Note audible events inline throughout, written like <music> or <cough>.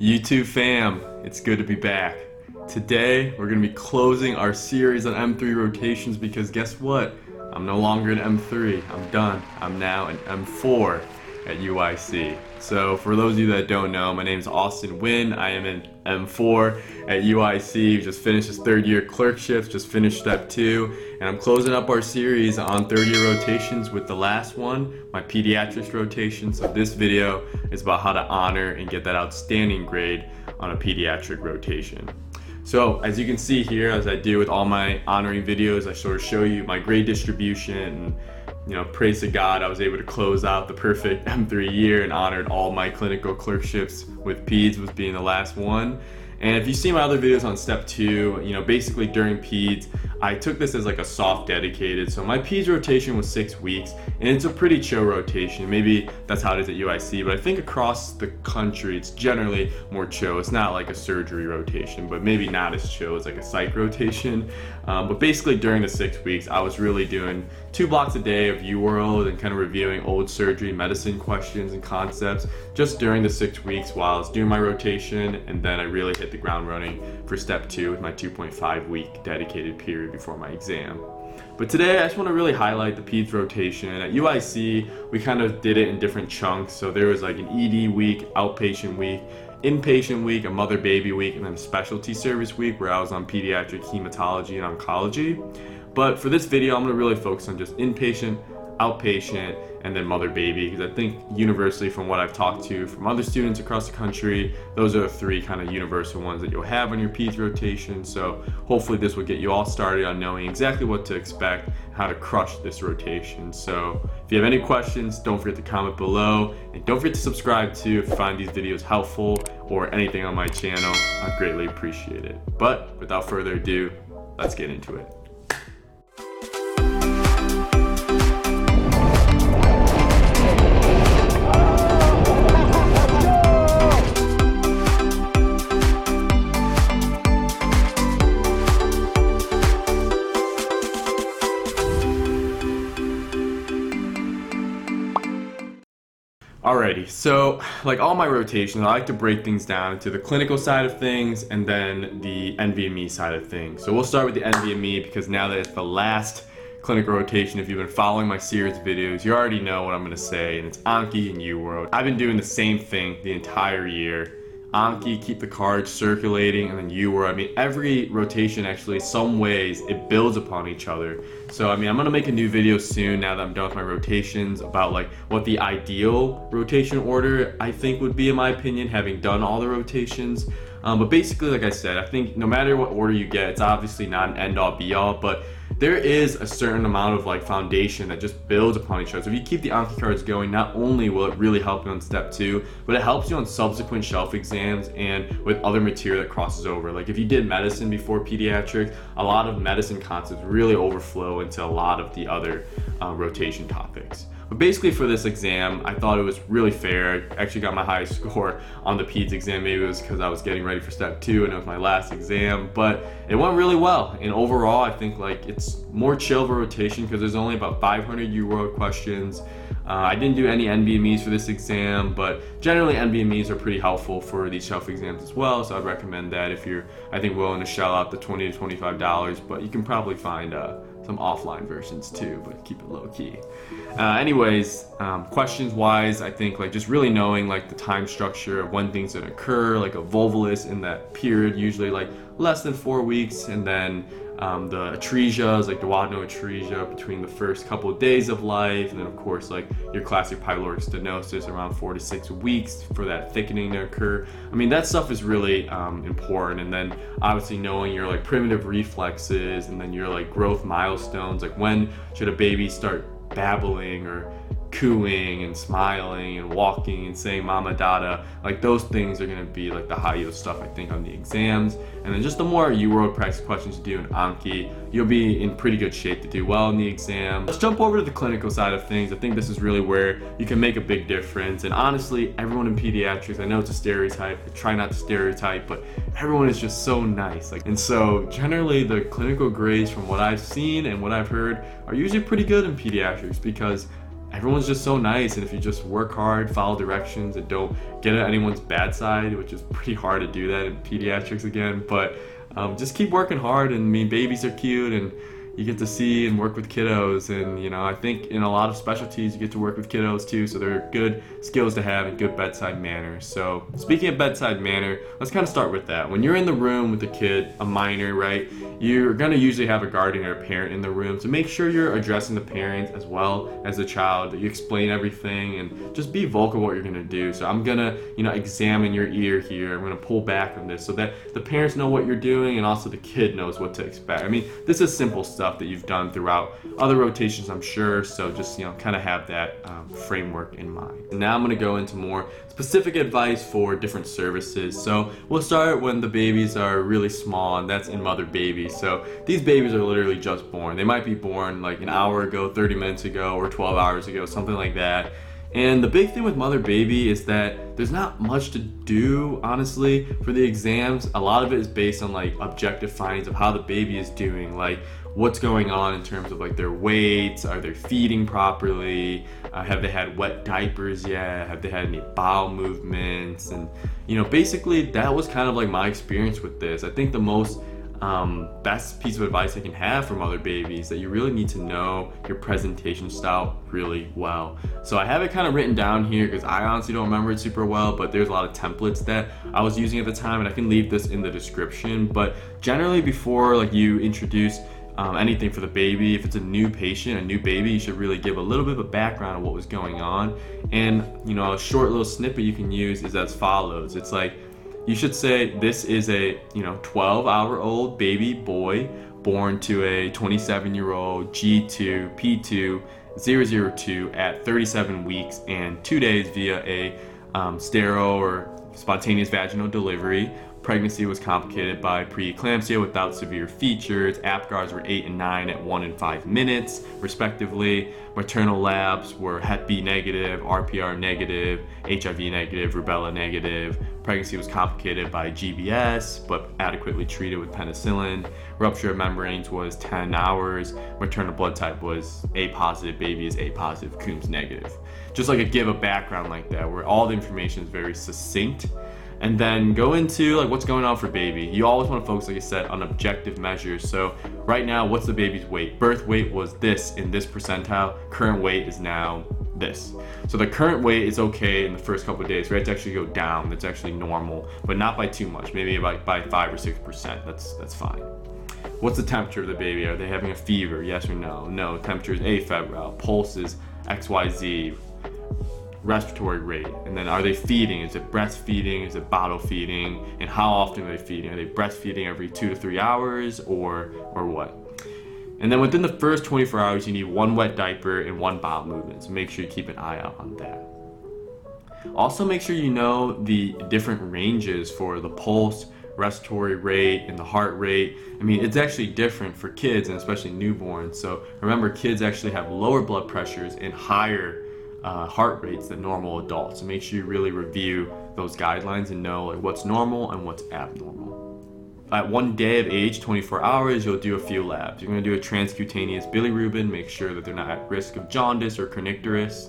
YouTube fam, it's good to be back. Today, we're going to be closing our series on M3 rotations because guess what? I'm no longer an M3. I'm done. I'm now an M4 at UIC. So, for those of you that don't know, my name is Austin Nguyen. I am an M4 at UIC. Just finished his third year clerkships, just finished step two, and I'm closing up our series on third year rotations with the last one, my pediatrics rotation. So, this video is about how to honor and get that outstanding grade on a pediatric rotation. So as you can see here, as I do with all my honoring videos, I sort of show you my grade distribution and you know, praise to God, I was able to close out the perfect M3 year and honored all my clinical clerkships with PEDS was being the last one. And if you see my other videos on step two, you know, basically during PEDS, I took this as like a soft dedicated. So my PEDS rotation was six weeks, and it's a pretty chill rotation. Maybe that's how it is at UIC, but I think across the country, it's generally more chill. It's not like a surgery rotation, but maybe not as chill as like a psych rotation. Um, but basically, during the six weeks, I was really doing two blocks a day of UWorld and kind of reviewing old surgery medicine questions and concepts just during the six weeks while I was doing my rotation. And then I really hit the ground running for step two with my 2.5 week dedicated period before my exam. But today I just want to really highlight the PEDS rotation. At UIC, we kind of did it in different chunks. So there was like an ED week, outpatient week, inpatient week, a mother baby week, and then a specialty service week where I was on pediatric hematology and oncology. But for this video, I'm going to really focus on just inpatient, outpatient, and then mother baby because I think universally from what I've talked to from other students across the country, those are the three kind of universal ones that you'll have on your PEDS rotation. So hopefully this will get you all started on knowing exactly what to expect, how to crush this rotation. So if you have any questions, don't forget to comment below and don't forget to subscribe too if you find these videos helpful or anything on my channel. I'd greatly appreciate it. But without further ado, let's get into it. Alrighty, so like all my rotations, I like to break things down into the clinical side of things and then the NBME side of things. So we'll start with the NBME because now that it's the last clinical rotation, if you've been following my series videos, you already know what I'm gonna say, and it's Anki and UWorld. I've been doing the same thing the entire year. Anki, keep the cards circulating, and then UWorld. I mean, every rotation actually, some ways, it builds upon each other. So, I mean, I'm gonna make a new video soon now that I'm done with my rotations about like what the ideal rotation order I think would be, in my opinion, having done all the rotations. Um, but basically, like I said, I think no matter what order you get, it's obviously not an end all be all, but there is a certain amount of like foundation that just builds upon each other. So if you keep the Anki cards going, not only will it really help you on step two, but it helps you on subsequent shelf exams and with other material that crosses over. Like if you did medicine before pediatrics, a lot of medicine concepts really overflow into a lot of the other uh, rotation topics. But basically for this exam, I thought it was really fair. I actually got my highest score on the PEDS exam. Maybe it was because I was getting ready for step two and it was my last exam, but it went really well. And overall, I think like it's more chill of a rotation because there's only about 500 UWorld questions. Uh, I didn't do any NBMEs for this exam, but generally NBMEs are pretty helpful for these shelf exams as well. So I'd recommend that if you're, I think, willing to shell out the 20 to 25 dollars. But you can probably find uh, some offline versions too, but keep it low key. Uh, anyways, um, questions wise, I think like just really knowing like the time structure of when things gonna occur, like a volvulus in that period, usually like less than four weeks, and then um, the atresias, like duodenal atresia between the first couple of days of life, and then of course like your classic pyloric stenosis around four to six weeks for that thickening to occur. I mean that stuff is really um, important, and then obviously knowing your like primitive reflexes, and then your like growth milestones, like when should a baby start babbling or cooing and smiling and walking and saying mama dada. Like those things are going to be like the high yield stuff i think on the exams. And then just the more UWorld practice questions you do in anki you'll be in pretty good shape to do well in the exam. Let's jump over to the clinical side of things. I think this is really where you can make a big difference. And honestly everyone in pediatrics i know it's a stereotype I try not to stereotype but everyone is just so nice. Like and so generally the clinical grades from what i've seen and what i've heard are usually pretty good in pediatrics because everyone's just so nice. And if you just work hard, follow directions, and don't get at anyone's bad side, which is pretty hard to do that in pediatrics again, but um, just keep working hard. And I mean, babies are cute and you get to see and work with kiddos and you know i think in a lot of specialties you get to work with kiddos too so they're good skills to have and good bedside manner. So speaking of bedside manner let's kind of start with that. When you're in the room with a kid a minor right you're going to usually have a guardian or a parent in the room so make sure you're addressing the parents as well as the child that you explain everything and just be vocal what you're going to do. So i'm going to you know examine your ear here. I'm going to pull back on this so that the parents know what you're doing and also the kid knows what to expect. I mean this is simple stuff stuff that you've done throughout other rotations, I'm sure. So just, you know, kind of have that um, framework in mind. Now I'm going to go into more specific advice for different services. So we'll start when the babies are really small, and that's in mother babies. So these babies are literally just born. They might be born like an hour ago, 30 minutes ago, or 12 hours ago, something like that. And the big thing with mother baby is that there's not much to do, honestly, for the exams. A lot of it is based on like objective findings of how the baby is doing. Like, what's going on in terms of like their weights are they feeding properly uh, have they had wet diapers yet have they had any bowel movements and you know basically that was kind of like my experience with this i think the most um, best piece of advice I can have for mother babies that you really need to know your presentation style really well. So I have it kind of written down here because I honestly don't remember it super well, but there's a lot of templates that I was using at the time, and I can leave this in the description. But generally, before like you introduce um, anything for the baby. If it's a new patient, a new baby, you should really give a little bit of a background of what was going on. And, you know, a short little snippet you can use is as follows. It's like, you should say, this is a, you know, 12 hour old baby boy born to a 27 year old G2 P2 002 at 37 weeks and two days via a um, sterile or spontaneous vaginal delivery Pregnancy was complicated by preeclampsia without severe features. APGARs were 8 and 9 at 1 and 5 minutes, respectively. Maternal labs were Hep B negative, RPR negative, HIV negative, rubella negative. Pregnancy was complicated by GBS, but adequately treated with penicillin. Rupture of membranes was 10 hours. Maternal blood type was A positive, baby is A positive, Coombs negative. Just like a give a background like that, where all the information is very succinct and then go into like what's going on for baby. You always want to focus, like I said, on objective measures. So right now, what's the baby's weight? Birth weight was this in this percentile. Current weight is now this. So the current weight is okay in the first couple days, right? To actually go down, that's actually normal, but not by too much. Maybe by, by five or six percent. That's that's fine. What's the temperature of the baby? Are they having a fever? Yes or no? No. Temperature is afebrile. Pulse is XYZ respiratory rate? And then are they feeding? Is it breastfeeding? Is it bottle feeding? And how often are they feeding? Are they breastfeeding every two to three hours or or what? And then within the first 24 hours you need one wet diaper and one bowel movement. So make sure you keep an eye out on that. Also make sure you know the different ranges for the pulse respiratory rate and the heart rate. I mean, it's actually different for kids and especially newborns. So remember, kids actually have lower blood pressures and higher uh, heart rates than normal adults. So make sure you really review those guidelines and know like what's normal and what's abnormal. At one day of age, 24 hours, you'll do a few labs. You're going to do a transcutaneous bilirubin, make sure that they're not at risk of jaundice or kernicterus.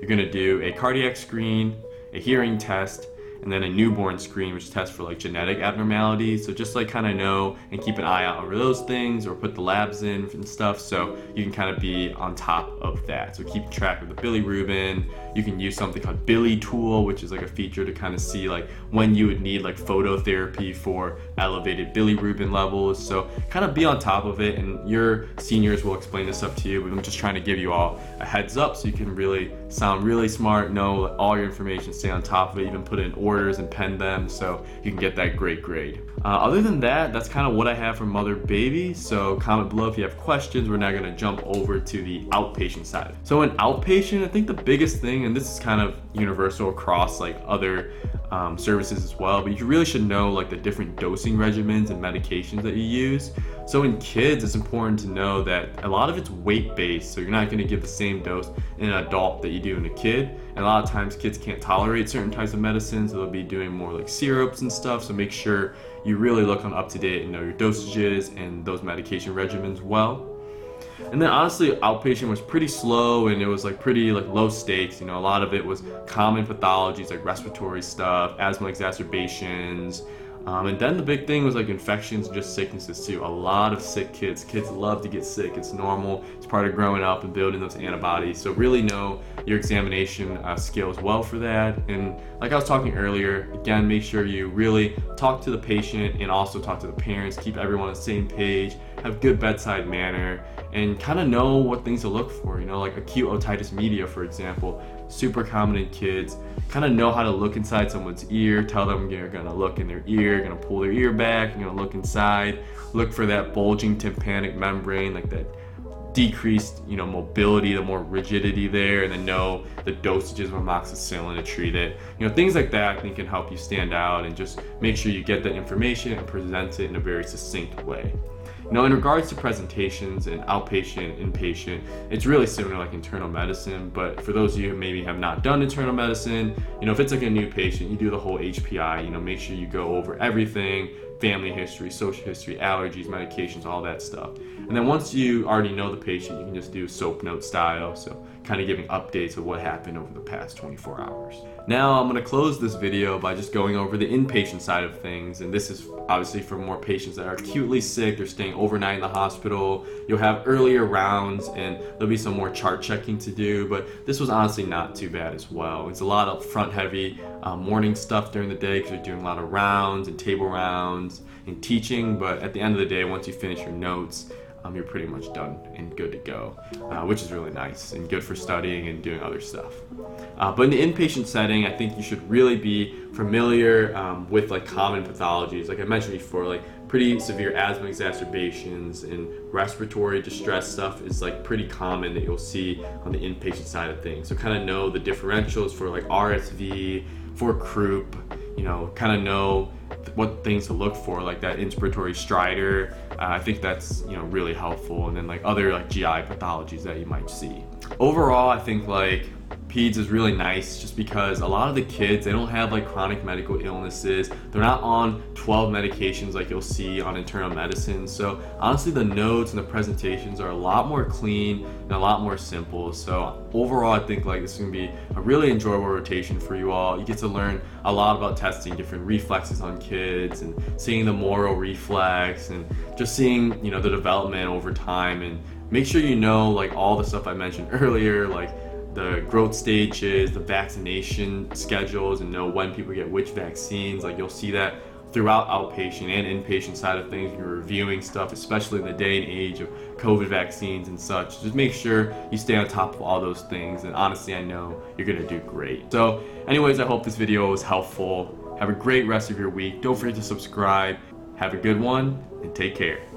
You're going to do a cardiac screen, a hearing test, and then a newborn screen which tests for like genetic abnormalities. So just like kind of know and keep an eye out over those things or put the labs in and stuff. So you can kind of be on top of that. So keep track of the bilirubin you can use something called BiliTool which is like a feature to kind of see like when you would need like phototherapy for elevated bilirubin levels. So kind of be on top of it and your seniors will explain this up to you but i'm just trying to give you all a heads up so you can really sound really smart know all your information stay on top of it even put it in order and pen them so you can get that great grade. Uh, other than that, that's kind of what I have for Mother Baby. So comment below if you have questions. We're now gonna jump over to the outpatient side. So in outpatient, I think the biggest thing, and this is kind of universal across like other um, services as well, but you really should know like the different dosing regimens and medications that you use. So in kids, it's important to know that a lot of it's weight based, so you're not going to give the same dose in an adult that you do in a kid. And a lot of times, kids can't tolerate certain types of medicines, so they'll be doing more like syrups and stuff. So make sure you really look on up to date and know your dosages and those medication regimens well. And then honestly, outpatient was pretty slow and it was like pretty like low stakes. You know, a lot of it was common pathologies like respiratory stuff, asthma exacerbations, um, and then the big thing was like infections and just sicknesses too. A lot of sick kids. Kids love to get sick. It's normal. It's part of growing up and building those antibodies. So really know your examination uh, skills well for that. And like I was talking earlier, again, make sure you really talk to the patient and also talk to the parents. Keep everyone on the same page. Have good bedside manner and kind of know what things to look for. You know, like acute otitis media, for example, super common kids. Kind of know how to look inside someone's ear. Tell them you're gonna look in their ear, gonna pull their ear back, you're gonna look inside. Look for that bulging tympanic membrane, like that decreased, you know, mobility, the more rigidity there, and then know the dosages of amoxicillin to treat it. You know, things like that I think can help you stand out and just make sure you get that information and present it in a very succinct way. Now, in regards to presentations and outpatient, inpatient, it's really similar like internal medicine. But for those of you who maybe have not done internal medicine, you know, if it's like a new patient, you do the whole HPI. You know, make sure you go over everything family history, social history, allergies, medications, all that stuff. And then once you already know the patient, you can just do soap note style. So kind of giving updates of what happened over the past 24 hours. Now I'm going to close this video by just going over the inpatient side of things. And this is obviously for more patients that are acutely sick, they're staying overnight in the hospital. You'll have earlier rounds and there'll be some more chart checking to do, but this was honestly not too bad as well. It's a lot of front heavy uh, morning stuff during the day because you're doing a lot of rounds and table rounds and teaching, but at the end of the day, once you finish your notes, um, you're pretty much done and good to go, uh, which is really nice and good for studying and doing other stuff. Uh, but in the inpatient setting, I think you should really be familiar um, with like common pathologies, like I mentioned before, like pretty severe asthma exacerbations and respiratory distress stuff is like pretty common that you'll see on the inpatient side of things. So kind of know the differentials for like RSV, for croup, you know, kind of know what things to look for, like that inspiratory stridor. Uh, I think that's you know really helpful, and then like other like GI pathologies that you might see. Overall, I think like peds is really nice just because a lot of the kids they don't have like chronic medical illnesses. They're not on 12 medications like you'll see on internal medicine. So honestly the notes and the presentations are a lot more clean and a lot more simple. So overall i think like this is going to be a really enjoyable rotation for you all. You get to learn a lot about testing different reflexes on kids and seeing the Moro reflex and just seeing you know the development over time. And make sure you know like all the stuff i mentioned <laughs> earlier like the growth stages, the vaccination schedules, and know when people get which vaccines. Like you'll see that throughout outpatient and inpatient side of things. You're reviewing stuff, especially in the day and age of COVID vaccines and such. Just make sure you stay on top of all those things. And honestly, I know you're gonna do great. So, anyways, I hope this video was helpful. Have a great rest of your week. Don't forget to subscribe. Have a good one and take care.